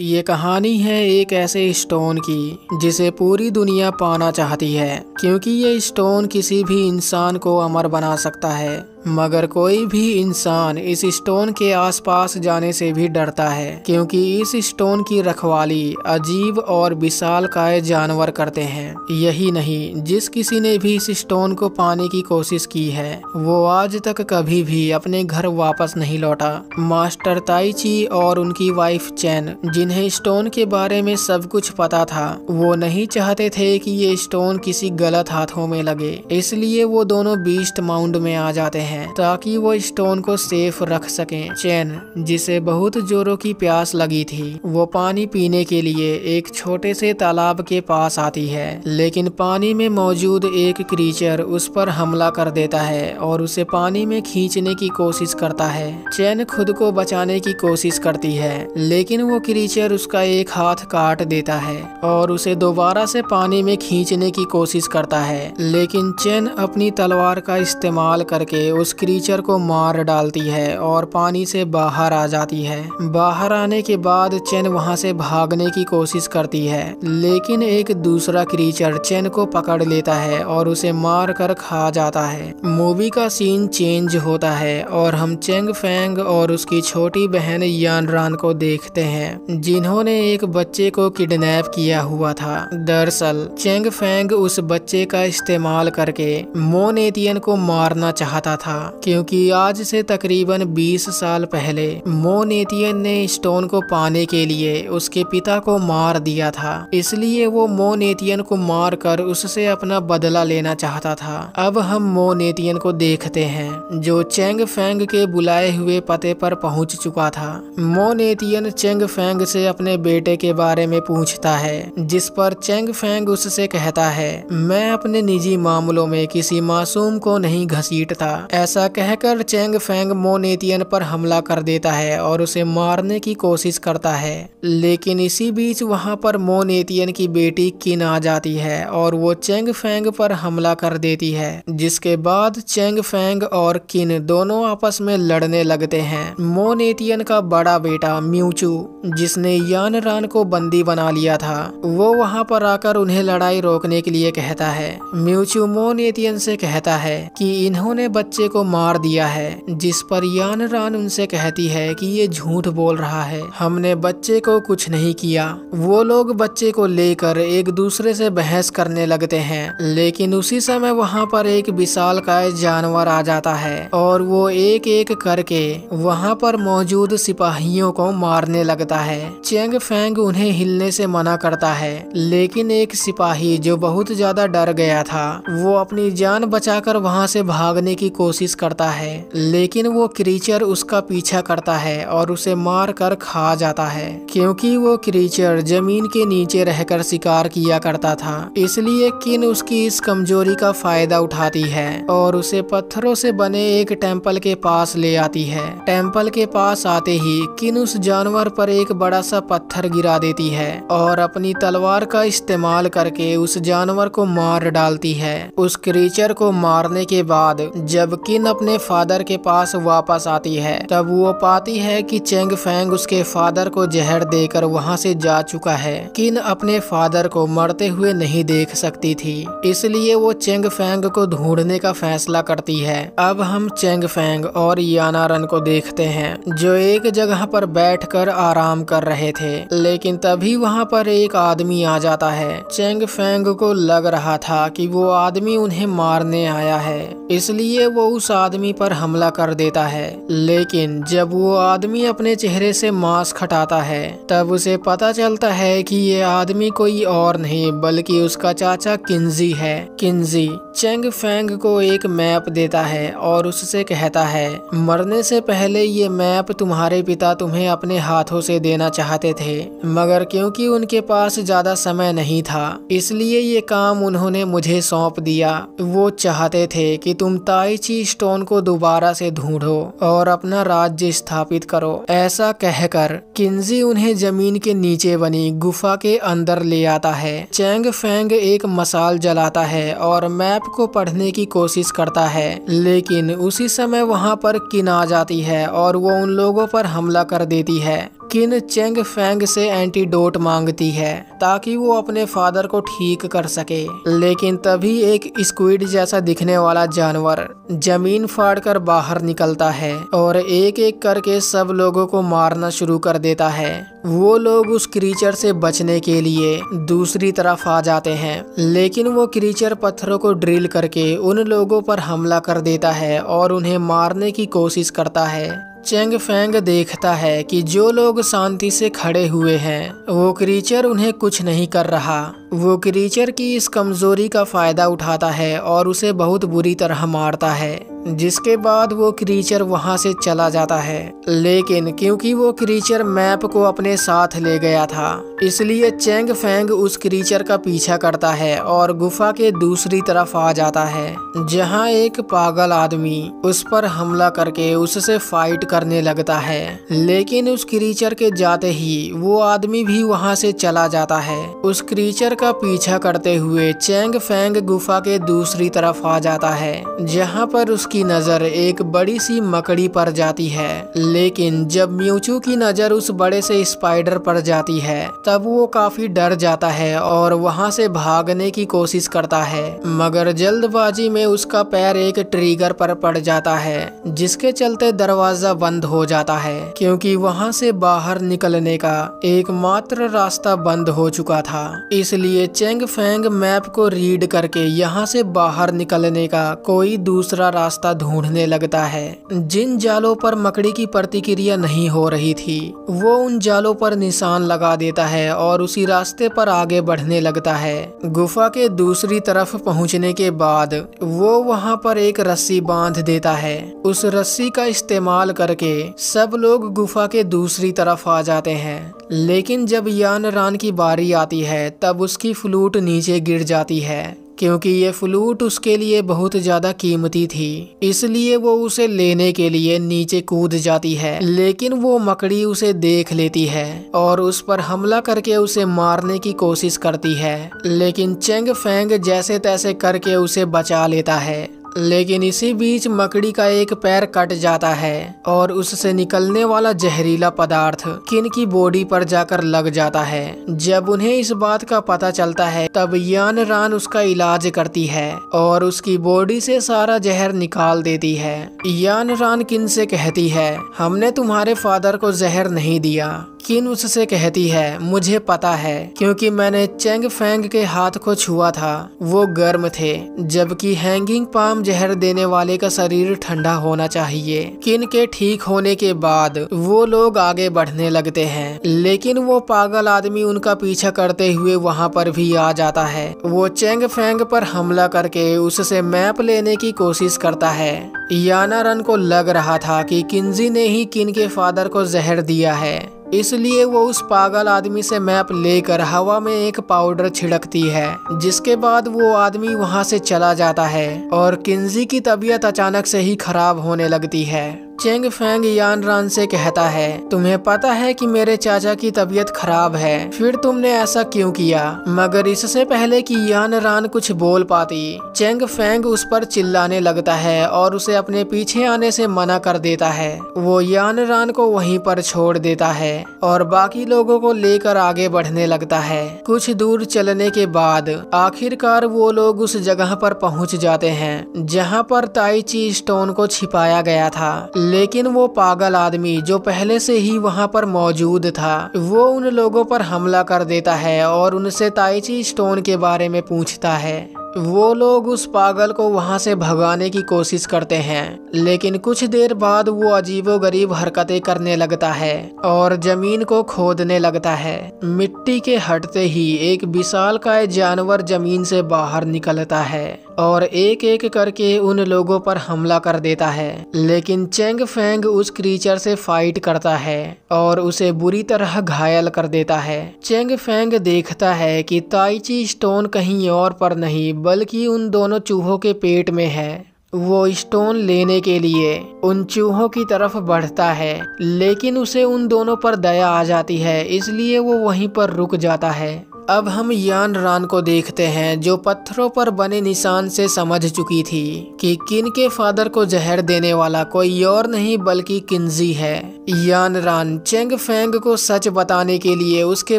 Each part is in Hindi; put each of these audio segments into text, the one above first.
ये कहानी है एक ऐसे स्टोन की, जिसे पूरी दुनिया पाना चाहती है, क्योंकि ये स्टोन किसी भी इंसान को अमर बना सकता है। मगर कोई भी इंसान इस स्टोन के आसपास जाने से भी डरता है, क्योंकि इस स्टोन की रखवाली अजीब और विशाल काय जानवर करते हैं। यही नहीं, जिस किसी ने भी इस स्टोन को पाने की कोशिश की है, वो आज तक कभी भी अपने घर वापस नहीं लौटा। मास्टर ताइची और उनकी वाइफ चैन, जिन्हें स्टोन के बारे में सब कुछ पता था, वो नहीं चाहते थे कि ये स्टोन किसी गलत हाथों में लगे। इसलिए वो दोनों बीस्ट माउंड में आ जाते हैं। हैं, ताकि वो स्टोन को सेफ़ रख सकें। चैन जिसे बहुत जोरों की प्यास लगी थी, वो पानी पीने के लिए एक छोटे से तालाब के पास आती है, लेकिन पानी में मौजूद एक क्रीचर उस पर हमला कर देता है और उसे पानी में खींचने की कोशिश करता है। चैन खुद को बचाने की कोशिश करती है, लेकिन वो क्रीचर उसका एक हाथ काट देता है और उसे दोबारा से पानी में खींचने की कोशिश करता है। लेकिन चैन अपनी तलवार का इस्तेमाल करके उस क्रीचर को मार डालती है और पानी से बाहर आ जाती है। बाहर आने के बाद चैन वहाँ से भागने की कोशिश करती है, लेकिन एक दूसरा क्रीचर चैन को पकड़ लेता है और उसे मार कर खा जाता है। मूवी का सीन चेंज होता है और हम चेंग फेंग और उसकी छोटी बहन यान रान को देखते हैं, जिन्होंने एक बच्चे को किडनैप किया हुआ था। दरअसल चेंग फेंग उस बच्चे का इस्तेमाल करके मोनेतियन को मारना चाहता था। क्योंकि आज से तकरीबन 20 साल पहले मोनेतियन ने स्टोन को पाने के लिए उसके पिता को मार दिया था। इसलिए वो मोनेतियन को मार कर उससे अपना बदला लेना चाहता था। अब हम मोनेतियन को देखते हैं, जो चेंग फेंग के बुलाए हुए पते पर पहुँच चुका था। मोनेतियन चेंग फेंग से अपने बेटे के बारे में पूछता है, जिस पर चेंग फेंग उससे कहता है, मैं अपने निजी मामलों में किसी मासूम को नहीं घसीटता। ऐसा कहकर चेंग फेंग मोनेतियन पर हमला कर देता है और उसे मारने की कोशिश करता है। लेकिन इसी बीच वहाँ पर मोनेतियन की बेटी किन आ जाती है और वो चेंग फेंग पर हमला कर देती है, जिसके बाद चेंग फेंग और किन दोनों आपस में लड़ने लगते हैं। मोनेतियन का बड़ा बेटा म्यूचू, जिसने यान रान को बंदी बना लिया था, वो वहाँ पर आकर उन्हें लड़ाई रोकने के लिए कहता है। म्यूचू मोनेतियन से कहता है कि इन्होंने बच्चे को मार दिया है, जिस पर यान रान उनसे कहती है कि ये झूठ बोल रहा है। हमने बच्चे को कुछ नहीं किया। वो लोग बच्चे को लेकर एक दूसरे से बहस करने लगते हैं, लेकिन उसी समय वहाँ पर एक विशाल काय जानवर आ जाता है और वो एक एक करके वहाँ पर मौजूद सिपाहियों को मारने लगता है। चेंग फेंग उन्हें हिलने से मना करता है, लेकिन एक सिपाही जो बहुत ज़्यादा डर गया था, वो अपनी जान बचाकर वहाँ से भागने की कोशिश कोशिश करता है, लेकिन वो क्रीचर उसका पीछा करता है और उसे मार कर खा जाता है, क्योंकि वो क्रीचर ज़मीन के नीचे रहकर शिकार किया करता था। इसलिए किन उसकी इस कमज़ोरी का फ़ायदा उठाती है और उसे पत्थरों से बने एक टेंपल के पास ले आती है। टेंपल के पास आते ही किन उस जानवर पर एक बड़ा सा पत्थर गिरा देती है और अपनी तलवार का इस्तेमाल करके उस जानवर को मार डालती है। उस क्रीचर को मारने के बाद, जब किन अपने फादर के पास वापस आती है। तब वो पाती है कि चेंग फेंग उसके फादर को जहर देकर वहाँ से जा चुका है। किन अपने फादर को मरते हुए नहीं देख सकती थी। इसलिए वो चेंग फेंग को ढूँढने का फैसला करती है। अब हम चेंग फेंग और याना रन को देखते हैं, जो एक जगह पर बैठकर आराम कर रहे थे। लेकिन तभी वहाँ पर एक आदमी आ जाता है। चेंग फेंग को लग रहा था कि वो आदमी उन्हें मारने आया है। इसलिए वो उस आदमी पर हमला कर देता है। लेकिन जब वो आदमी अपने चेहरे से मास्क हटाता है, तब उसे पता चलता है कि ये आदमी कोई और नहीं, बल्कि उसका चाचा किन्जी है। किन्जी चेंग फेंग को एक मैप देता है और उससे कहता है, मरने से पहले ये मैप तुम्हारे पिता तुम्हें अपने हाथों से देना चाहते थे, मगर क्योंकि उनके पास ज़्यादा समय नहीं था, इसलिए ये काम उन्होंने मुझे सौंप दिया। वो चाहते थे कि तुम ताइची स्टोन को दोबारा से ढूंढो और अपना राज्य स्थापित करो। ऐसा कहकर किन्जी उन्हें ज़मीन के नीचे बनी गुफा के अंदर ले आता है। चैंग फेंग एक मसाल जलाता है और मैप को पढ़ने की कोशिश करता है, लेकिन उसी समय वहाँ पर किन आ जाती है और वो उन लोगों पर हमला कर देती है। किन चेंग फेंग से एंटीडोट मांगती है, ताकि वो अपने फादर को ठीक कर सके। लेकिन तभी एक स्क्विड जैसा दिखने वाला जानवर ज़मीन फाड़कर बाहर निकलता है और एक एक करके सब लोगों को मारना शुरू कर देता है। वो लोग उस क्रीचर से बचने के लिए दूसरी तरफ़ आ जाते हैं, लेकिन वो क्रीचर पत्थरों को ड्रिल करके उन लोगों पर हमला कर देता है और उन्हें मारने की कोशिश करता है। चेंग फेंग देखता है कि जो लोग शांति से खड़े हुए हैं, वो क्रीचर उन्हें कुछ नहीं कर रहा। वो क्रीचर की इस कमज़ोरी का फ़ायदा उठाता है और उसे बहुत बुरी तरह मारता है, जिसके बाद वो क्रीचर वहाँ से चला जाता है। लेकिन क्योंकि वो क्रीचर मैप को अपने साथ ले गया था, इसलिए चेंग फेंग उस क्रीचर का पीछा करता है और गुफा के दूसरी तरफ़ आ जाता है, जहाँ एक पागल आदमी उस पर हमला करके उससे फाइट करने लगता है। लेकिन उस क्रीचर के जाते ही वो आदमी भी वहाँ से चला जाता है। उस क्रीचर का पीछा करते हुए चेंग फेंग गुफा के दूसरी तरफ़ आ जाता है, जहाँ पर उसकी नज़र एक बड़ी सी मकड़ी पर जाती है। लेकिन जब म्यूचू की नज़र उस बड़े से स्पाइडर पर जाती है, तब वो काफ़ी डर जाता है और वहाँ से भागने की कोशिश करता है। मगर जल्दबाजी में उसका पैर एक ट्रिगर पर पड़ जाता है, जिसके चलते दरवाज़ा बंद हो जाता है, क्योंकि वहाँ से बाहर निकलने का एकमात्र रास्ता बंद हो चुका था। इसलिए चेंग फेंग मैप को रीड करके यहाँ से बाहर निकलने का कोई दूसरा रास्ता ढूँढने लगता है। जिन जालों पर मकड़ी की प्रतिक्रिया नहीं हो रही थी, वो उन जालों पर निशान लगा देता है और उसी रास्ते पर आगे बढ़ने लगता है। गुफा के दूसरी तरफ़ पहुँचने के बाद वो वहाँ पर एक रस्सी बाँध देता है। उस रस्सी का इस्तेमाल करके सब लोग गुफा के दूसरी तरफ़ आ जाते हैं। लेकिन जब यान रान की बारी आती है, तब उसकी फ्लूट नीचे गिर जाती है, क्योंकि ये फ्लूट उसके लिए बहुत ज़्यादा कीमती थी। इसलिए वो उसे लेने के लिए नीचे कूद जाती है, लेकिन वो मकड़ी उसे देख लेती है और उस पर हमला करके उसे मारने की कोशिश करती है, लेकिन चेंग फेंग जैसे तैसे करके उसे बचा लेता है। लेकिन इसी बीच मकड़ी का एक पैर कट जाता है और उससे निकलने वाला जहरीला पदार्थ किन की बॉडी पर जाकर लग जाता है। जब उन्हें इस बात का पता चलता है, तब यान रान उसका इलाज करती है और उसकी बॉडी से सारा जहर निकाल देती है। यान रान किन से कहती है, हमने तुम्हारे फादर को जहर नहीं दिया। किन उससे कहती है, मुझे पता है, क्योंकि मैंने चेंग फेंग के हाथ को छुआ था। वो गर्म थे, जबकि हैंगिंग पाम जहर देने वाले का शरीर ठंडा होना चाहिए। किन के ठीक होने के बाद वो लोग आगे बढ़ने लगते हैं, लेकिन वो पागल आदमी उनका पीछा करते हुए वहाँ पर भी आ जाता है। वो चेंग फेंग पर हमला करके उससे मैप लेने की कोशिश करता है। याना रन को लग रहा था कि किन्जी ने ही किन के फादर को जहर दिया है। इसलिए वो उस पागल आदमी से मैप लेकर हवा में एक पाउडर छिड़कती है, जिसके बाद वो आदमी वहाँ से चला जाता है और किन्जी की तबीयत अचानक से ही खराब होने लगती है। चेंग फेंग यान रान से कहता है, तुम्हें पता है कि मेरे चाचा की तबीयत खराब है, फिर तुमने ऐसा क्यों किया? मगर इससे पहले कि यान रान कुछ बोल पाती, चेंग फेंग उस पर चिल्लाने लगता है और उसे अपने पीछे आने से मना कर देता है। वो यान रान को वहीं पर छोड़ देता है और बाकी लोगों को लेकर आगे बढ़ने लगता है। कुछ दूर चलने के बाद, आखिरकार वो लोग उस जगह पर पहुँच जाते हैं, जहाँ पर ताइची स्टोन को छिपाया गया था। लेकिन वो पागल आदमी जो पहले से ही वहाँ पर मौजूद था, वो उन लोगों पर हमला कर देता है और उनसे ताइची स्टोन के बारे में पूछता है। वो लोग उस पागल को वहाँ से भगाने की कोशिश करते हैं, लेकिन कुछ देर बाद वो अजीबो गरीब हरकतें करने लगता है और ज़मीन को खोदने लगता है। मिट्टी के हटते ही एक विशाल का जानवर ज़मीन से बाहर निकलता है। और एक एक करके उन लोगों पर हमला कर देता है। लेकिन चेंग फेंग उस क्रीचर से फाइट करता है और उसे बुरी तरह घायल कर देता है। चेंग फेंग देखता है कि ताइची स्टोन कहीं और पर नहीं, बल्कि उन दोनों चूहों के पेट में है। वो स्टोन लेने के लिए उन चूहों की तरफ़ बढ़ता है, लेकिन उसे उन दोनों पर दया आ जाती है, इसलिए वो वहीं पर रुक जाता है। अब हम यान रान को देखते हैं, जो पत्थरों पर बने निशान से समझ चुकी थी कि किन के फादर को जहर देने वाला कोई और नहीं, बल्कि किन्जी है। यान रान चेंग फेंग को सच बताने के लिए उसके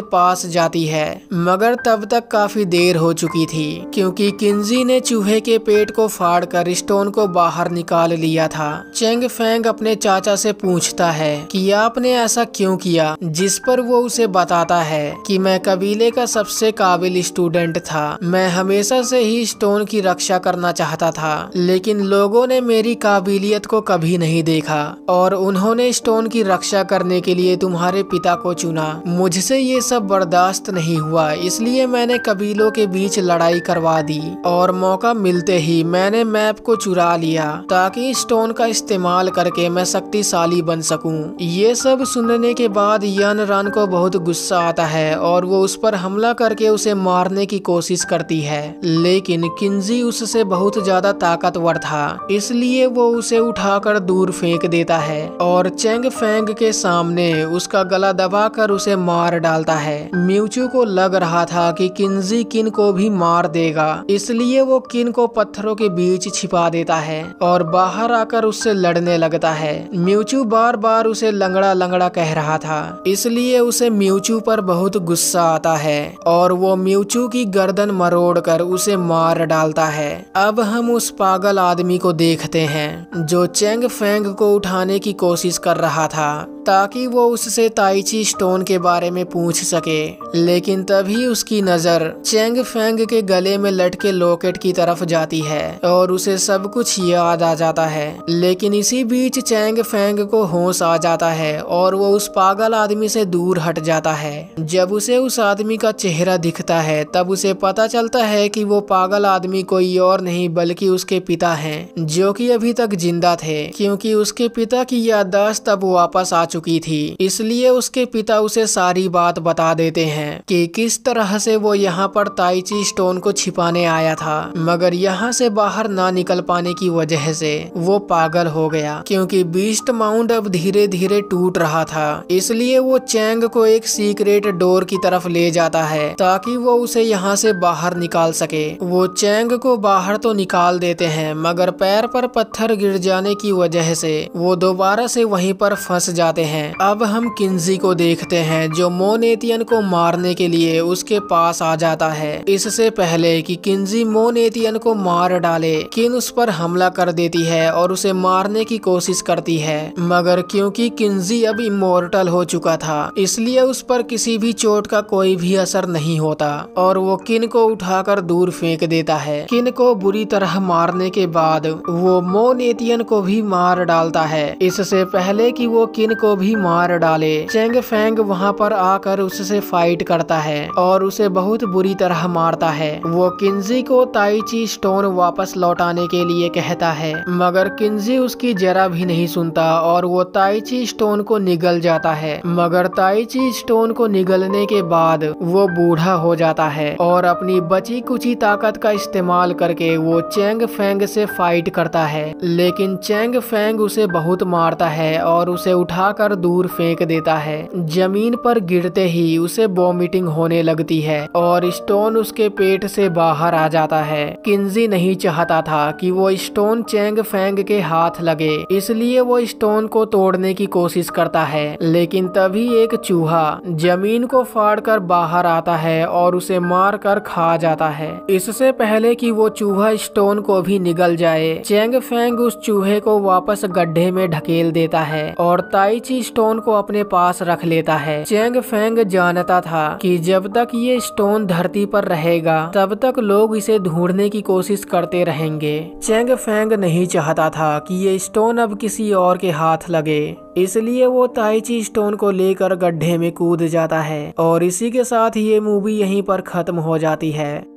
पास जाती है, मगर तब तक काफ़ी देर हो चुकी थी, क्योंकि किन्जी ने चूहे के पेट को फाड़ कर स्टोन को बाहर निकाल लिया था। चेंग फेंग अपने चाचा से पूछता है कि आपने ऐसा क्यों किया, जिस पर वो उसे बताता है कि मैं कबीले का सबसे काबिल स्टूडेंट था मैं हमेशा से ही स्टोन की रक्षा करना चाहता था, लेकिन लोगों ने मेरी काबिलियत को कभी नहीं देखा, और उन्होंने स्टोन की रक्षा करने के लिए तुम्हारे पिता को चुना मुझसे ये सब बर्दाश्त नहीं हुआ, इसलिए मैंने कबीलों के बीच लड़ाई करवा दी, और मौका मिलते ही मैंने मैप को चुरा लिया, ताकि स्टोन का इस्तेमाल करके मैं शक्तिशाली बन सकूँ। ये सब सुनने के बाद यन रान को बहुत गुस्सा आता है, और वो उस पर हमला करके उसे मारने की कोशिश करती है, लेकिन किन्जी उससे बहुत ज़्यादा ताकतवर था, इसलिए वो उसे उठाकर दूर फेंक देता है और चेंग फेंग के सामने उसका गला दबाकर उसे मार डालता है। म्यूचू को लग रहा था कि किन्जी किन को भी मार देगा, इसलिए वो किन को पत्थरों के बीच छिपा देता है और बाहर आकर उससे लड़ने लगता है। म्यूचू बार बार उसे लंगड़ा लंगड़ा कह रहा था, इसलिए उसे म्यूचू पर बहुत गुस्सा आता है। और वो म्यूचू की गर्दन मरोड़कर उसे मार डालता है। अब हम उस पागल आदमी को देखते हैं, जो चेंग फेंग को उठाने की कोशिश कर रहा था। ताकि वो उससे ताइची स्टोन के बारे में पूछ सके। लेकिन तभी उसकी नज़र चेंग फेंग के गले में लटके लॉकेट की तरफ़ जाती है और उसे सब कुछ याद आ जाता है। लेकिन इसी बीच चेंग फेंग को होश आ जाता है और वो उस पागल आदमी से दूर हट जाता है। जब उसे उस आदमी का चेहरा दिखता है, तब उसे पता चलता है कि वो पागल आदमी कोई और नहीं, बल्कि उसके पिता हैं, जो कि अभी तक ज़िंदा थे, क्योंकि उसके पिता की याददाश्त अब वापस आ चुकी थी। इसलिए उसके पिता उसे सारी बात बता देते हैं कि किस तरह से वो यहाँ पर ताइची स्टोन को छिपाने आया था। मगर यहाँ से बाहर ना निकल पाने की वजह से वो पागल हो गया, क्योंकि बीस्ट माउंट अब धीरे धीरे टूट रहा था। इसलिए वो चैंग को एक सीक्रेट डोर की तरफ़ ले जाता है, ताकि वो उसे यहाँ से बाहर निकाल सके। वो चैंग को बाहर तो निकाल देते हैं, मगर पैर पर पत्थर गिर जाने की वजह से वो दोबारा से वहीं पर फंस जाते हैं। अब हम किन्जी को देखते हैं, जो मोनेतियन को मारने के लिए उसके पास आ जाता है। इससे पहले कि किन्जी मोनेतियन को मार डाले, किन उस पर हमला कर देती है और उसे मारने की कोशिश करती है। मगर क्योंकि किन्जी अब इमोर्टल हो चुका था, इसलिए उस पर किसी भी चोट का कोई भी असर नहीं होता, और वो किन को उठाकर दूर फेंक देता है। किन को बुरी तरह मारने के बाद, वो मोनेतियन को भी मार डालता है। इससे पहले कि वो किन को भी मार डाले। चेंग फेंग वहाँ पर आकर उससे फाइट करता है और उसे बहुत बुरी तरह मारता है। वो किन्जी को ताइची स्टोन वापस लौटाने के लिए कहता है, मगर किन्जी उसकी जरा भी नहीं सुनता और वो ताइची स्टोन को निगल जाता है। मगर ताइची स्टोन को निगलने के बाद वो बूढ़ा हो जाता है और अपनी बची कुची ताकत का इस्तेमाल करके वो चेंग फेंग से फाइट करता है। लेकिन चेंग फेंग उसे बहुत मारता है और उसे उठाकर दूर फेंक देता है। ज़मीन पर गिरते ही उसे वॉमिटिंग होने लगती है और स्टोन उसके पेट से बाहर आ जाता है। किन्जी नहीं चाहता था कि वो स्टोन चेंग फेंग के हाथ लगे, इसलिए वो स्टोन को तोड़ने की कोशिश करता है। लेकिन तभी एक चूहा ज़मीन को फाड़कर बाहर आता है और उसे मार कर खा जाता है। इससे पहले कि वो चूहा स्टोन को भी निगल जाए, चेंग फेंग उस चूहे को वापस गड्ढे में ढकेल देता है और ताइची स्टोन को अपने पास रख लेता है। चेंग फेंग जानता था कि जब तक ये स्टोन धरती पर रहेगा, तब तक लोग इसे ढूँढने की कोशिश करते रहेंगे। चेंग फेंग नहीं चाहता था कि ये स्टोन अब किसी और के हाथ लगे। इसलिए वो ताइची स्टोन को लेकर गड्ढे में कूद जाता है और इसी के साथ ये मूवी यहीं पर खत्म हो जाती है।